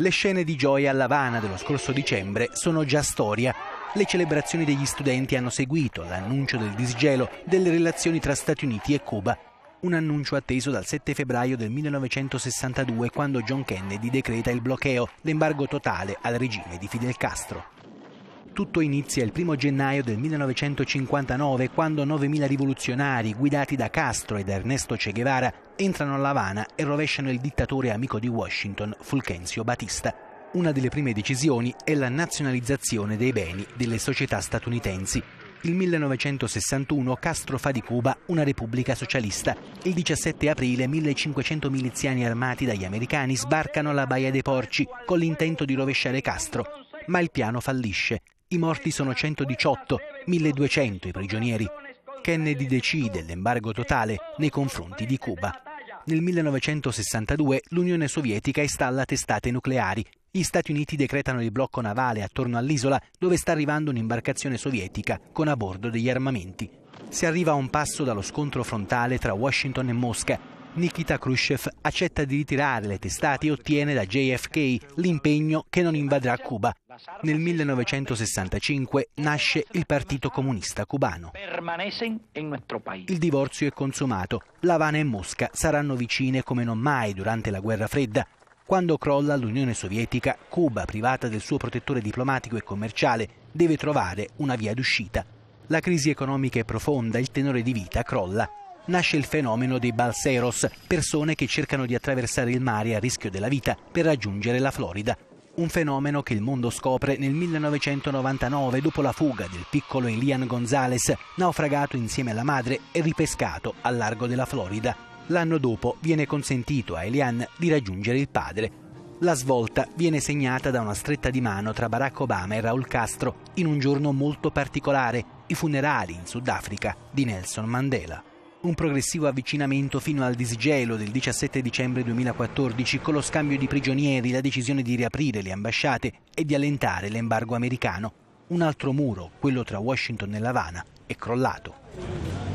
Le scene di gioia a Lavana dello scorso dicembre sono già storia. Le celebrazioni degli studenti hanno seguito l'annuncio del disgelo delle relazioni tra Stati Uniti e Cuba. Un annuncio atteso dal 7 febbraio del 1962 quando John Kennedy decreta il bloqueo, l'embargo totale al regime di Fidel Castro. Tutto inizia il 1 gennaio del 1959 quando 9.000 rivoluzionari guidati da Castro e da Ernesto Che Guevara entrano a La Habana e rovesciano il dittatore amico di Washington, Fulgencio Batista. Una delle prime decisioni è la nazionalizzazione dei beni delle società statunitensi. Il 1961 Castro fa di Cuba una repubblica socialista. Il 17 aprile 1500 miliziani armati dagli americani sbarcano alla Baia dei Porci con l'intento di rovesciare Castro, ma il piano fallisce i morti sono 118, 1200 i prigionieri. Kennedy decide l'embargo totale nei confronti di Cuba. Nel 1962 l'Unione Sovietica installa testate nucleari. Gli Stati Uniti decretano il blocco navale attorno all'isola dove sta arrivando un'imbarcazione sovietica con a bordo degli armamenti. Si arriva a un passo dallo scontro frontale tra Washington e Mosca Nikita Khrushchev accetta di ritirare le testate e ottiene da JFK l'impegno che non invaderà Cuba. Nel 1965 nasce il Partito Comunista Cubano. Il divorzio è consumato. La Habana e Mosca saranno vicine come non mai durante la guerra fredda. Quando crolla l'Unione Sovietica, Cuba, privata del suo protettore diplomatico e commerciale, deve trovare una via d'uscita. La crisi economica è profonda, il tenore di vita crolla nasce il fenomeno dei balseros, persone che cercano di attraversare il mare a rischio della vita per raggiungere la Florida. Un fenomeno che il mondo scopre nel 1999 dopo la fuga del piccolo Elian Gonzales, naufragato insieme alla madre e ripescato al largo della Florida. L'anno dopo viene consentito a Elian di raggiungere il padre. La svolta viene segnata da una stretta di mano tra Barack Obama e Raul Castro in un giorno molto particolare, i funerali in Sudafrica di Nelson Mandela un progressivo avvicinamento fino al disgelo del 17 dicembre 2014 con lo scambio di prigionieri, la decisione di riaprire le ambasciate e di allentare l'embargo americano. Un altro muro, quello tra Washington e La Habana, è crollato.